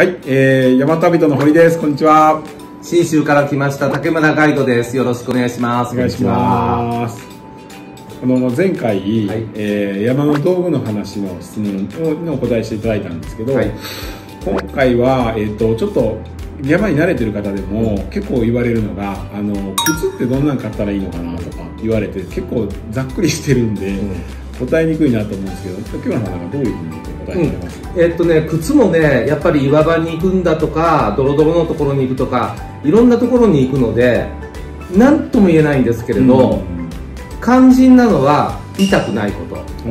はい、えー、山旅人の堀です。こんにちは。信州から来ました竹村ガイドです。よろしくお願いします。お願いします。この前回、はいえー山の道具の話の質問をお答えしていただいたんですけど、はい今回は、えっ、と、ちょっと山に慣れてる方でも結構言われるのが、あの、靴ってどんなん買ったらいいのかなとか言われて、結構ざっくりしてるんで、答えにくいなと思うんですけど、今日の話はどういうふうに答えられます、えっとね、靴もね、やっぱり岩場に行くんだとか、ドロドロのところに行くとか、いろんなところに行くので、なんとも言えないんですけれど、肝心なのは痛くないこと。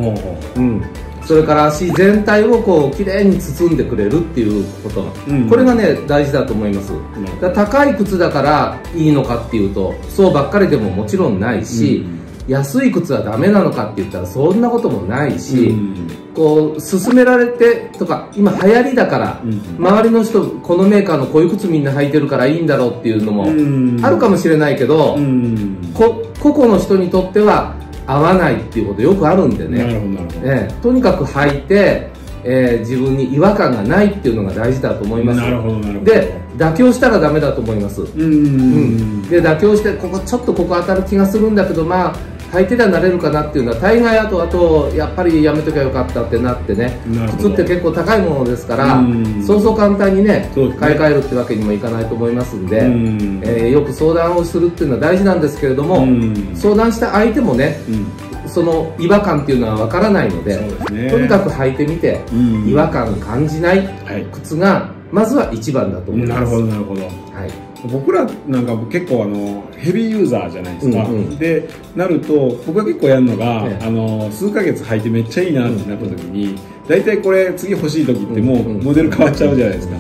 うん。それから足全体をこう、きれいに包んでくれるっていうこと。うんこれがね、大事だと思います。だから高い靴だからいいのかっていうと、そうばっかりでももちろんないし、安い靴はダメなのかって言ったらそんなこともないし、うん。こう勧められてとか今流行りだから、うん。周りの人このメーカーのこういう靴みんな履いてるからいいんだろうっていうのもうん。あるかもしれないけど、うん。こ個々の人にとっては合わないっていうことよくあるんでね、とにかく履いて、えー自分に違和感がないっていうのが大事だと思います。で妥協したらダメだと思います、うん。うん。で妥協してここちょっとここ当たる気がするんだけどまあ履いてりゃなれるかなっていうのは大概あとあとやっぱりやめときゃよかったってなってね。靴って結構高いものですからうん。そうそう簡単にねね。買い替えるってわけにもいかないと思いますんで、うん。えーよく相談をするっていうのは大事なんですけれども、うん。相談した相手もねうん。その違和感っていうのはわからないのでね。とにかく履いてみて、うん。違和感感じない。靴がまずは一番だと思います。なるほどなるほど。はい。僕らなんか結構あのヘビーユーザーじゃないですか、うんうん。でなると僕が結構やるのが、ええ。あの数ヶ月履いてめっちゃいいなってなった時に大体これ次欲しい時ってもううんうんモデル変わっちゃうじゃないですか、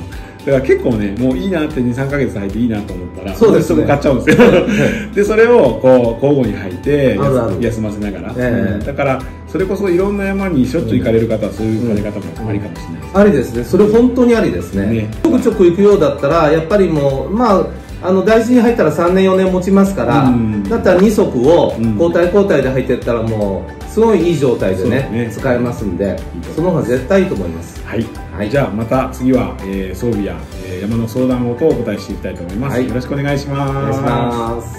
だから結構ねもういいなって23ヶ月履いていいなと思ったらそうですね。買っちゃうんですよ。でそれをこう交互に履いて休ませながら、ええ。うん。だからそれこそいろんな山にしょっちゅう行かれる方はそういう兼ね方もありかもしれないです、ありですねそれ本当にありですねねちょくちょく行くようだったらやっぱりもうまああの大事に入ったら3年4年持ちますから、うん。だったら2足をうん。交代交代で履いていったらもうすごいいい状態でねね。使えますんでその方が絶対いいと思います。はい、はい。じゃあまた次は、えー装備や、えー山の相談事をお答えしていきたいと思います、はい。よろしくお願いします。お願いします